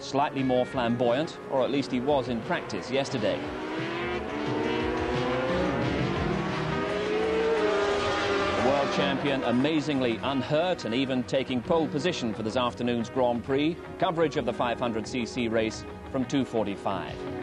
Slightly more flamboyant, or at least he was in practice yesterday. The world champion amazingly unhurt and even taking pole position for this afternoon's Grand Prix. Coverage of the 500cc race from 245.